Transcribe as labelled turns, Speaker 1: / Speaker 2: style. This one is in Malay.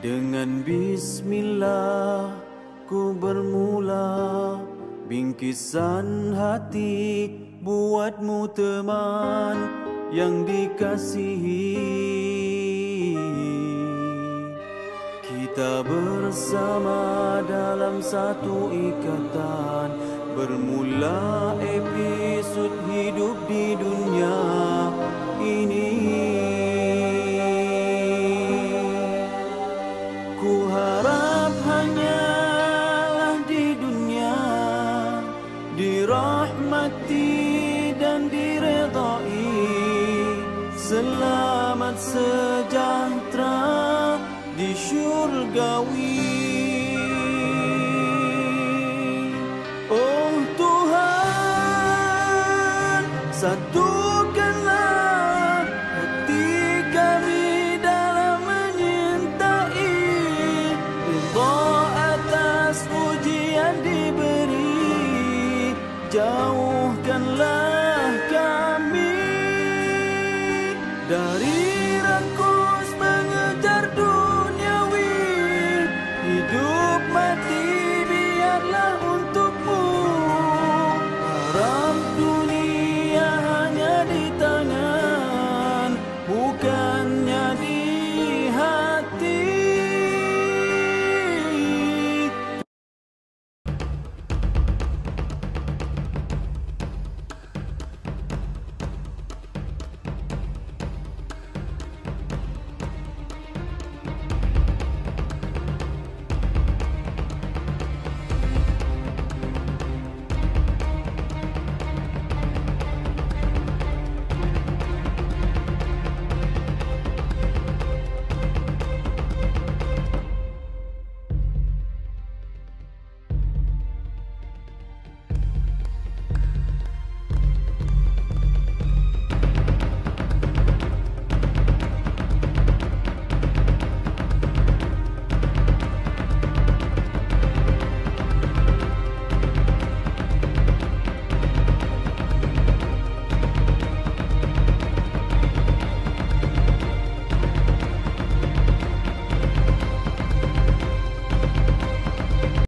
Speaker 1: Dengan bismillah ku bermula Bingkisan hati buatmu teman yang dikasihi. Kita bersama dalam satu ikatan Bermula episod hidup di dunia. Ini di syurgawi Oh Tuhan Satukanlah hati kami dalam menyintai Ridha atas ujian diberi. Jauhkanlah kami dari